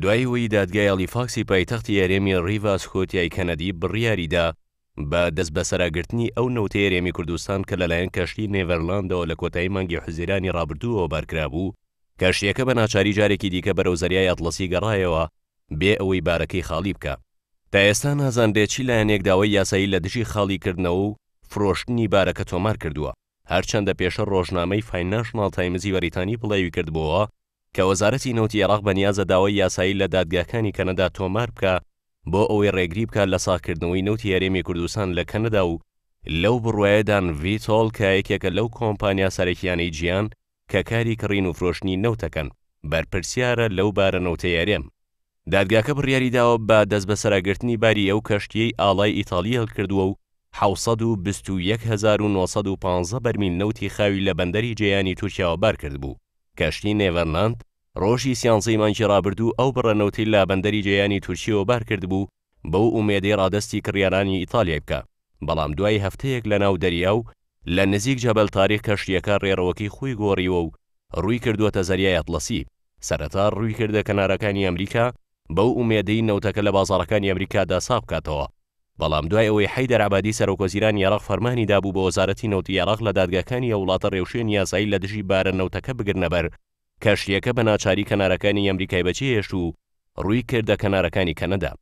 دوای ئەوەی دادگای هالیفاکسی پایتەختی هەرێمی ڕیڤا سکۆتیای کەنەدی بڕیاری دا بە دەستبەسەراگرتنی ئەو نەوتەی هەرێمی کوردستان کە لەلایەن کەشتی نێڤەرلاندەوە لە کۆتایی مانگی حوزیرانی ڕابردووەوە بارکرابوو، کەشتییەکە بە ناچاری جارێکی دیکە بەرەو زەریای ئەتڵەسی گەڕایەوە بێ ئەوەی بارەکەی خاڵی بکا. تا ئێستا نازانرێت چی لایەنێک داوای یاسایی لە دژی خاڵیکردنەوە و فرۆشتنی بارەکە تۆمار کردووە. هەرچەندە پێشتر ڕۆژنامەی فایناشناڵ تایمزی بەریتانی بڵاویکردبووەوە کە وەزارەتی نەوتی عێراق بەنیازە داوای یاسایی لە دادگاکانی کەنەدا تۆمار بکا بۆ ئەوەی ڕێگری بکا لە ساغکردنەوەی نەوتی هەرێمی کوردستان لە کەنەدا و لەو بڕوایەدان ڤیتۆڵ کە یەکێکە لەو کۆمپانیا سەرەکییانەی جیهان کە کاری کڕین و فرۆشتنی نەوتەکەن، بەرپرسیارە لەو بارە نەوتەیەێ. دادگاکە بڕیاری داوە بە دەستبەسەراگرتنی باری ئەو کەشتییەی ئاڵای ئیتاڵی هەڵکردووە و حەوت سەد و بیست و یەک هەزار و نۆ سەد و پازدە بەرمیل نەوتی خاوی لە بەندەری جەیانی تورکیاوە بار کردبوو. کەشتی نێڤەرلاند ڕۆژی سیانزەی مانگی ڕابردوو ئەو بڕە نەوتەی لە بەندەری جەیانی تورکییەوە بار کردبوو بەو ئومێدەی ڕادەستی کڕیارانی ئیتالیای بکا، بەڵام دوای هەفتەیەک لەناو دەریا و لە نزیک جەبەل تاریق کەشتییەکە ڕێڕەوەکەی خۆی گۆڕیوە و ڕووی کردووەتە زەریای ئەتڵەسی، سەرەتا ڕووی کردە کەنارەکانی ئەمریکا بەو ئومێدەی نەوتەکە لە بازاڕەکانی ئەمریکادا ساغ بکاتەوە، بەڵام دوای ئەوەی حەیدەر عەبادی سەرۆکوەزیرانی عێراق فەرمانی دابوو بە وەزارەتی نەوتی عێراق لە دادگاکانی ئەو وڵاتە ڕێوشوێنی یاسایی لە دژی بارە نەوتەکە بگرنەبەر، کەشتییەکە بە ناچاری کەنارەکانی ئەمریکای بەجێهێشت و ڕووی کردە کەنارەکانی کەنەدا.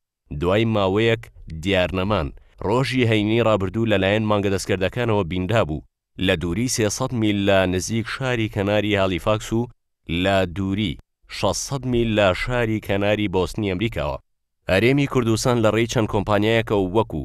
دوای ماوەیەک دیارنەمان، ڕۆژی هەینی ڕابردوو لەلایەن مانگە دەستکردەکانەوە بینرابوو، لە دووری سێ سەد میل لە نزیک شاری کەناری هالیفاکس و لە دووری شەش سەد میل لە شاری کەناری بۆستنی ئەمریکاوە. هەرێمی کوردستان لەڕێی چەند کۆمپانیایەکەوە وەکو،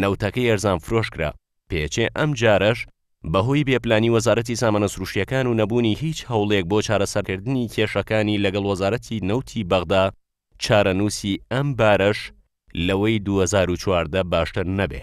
نەوتەکە یەرزان فرۆش کرا، پێچێ ئەم جارەش بە هۆی بێ پلانی وەزارەتی زامەنە سروشتیەکان و نەبوونی هیچ هەوڵێک بۆ چارەسەرکردنی کێشەکانی لەگەڵ وەزارەتی نەوتی بەغدا چارەنووسی ئەم بارەش لەوەی دوو هەزار و چواردە باشتر نەبێ.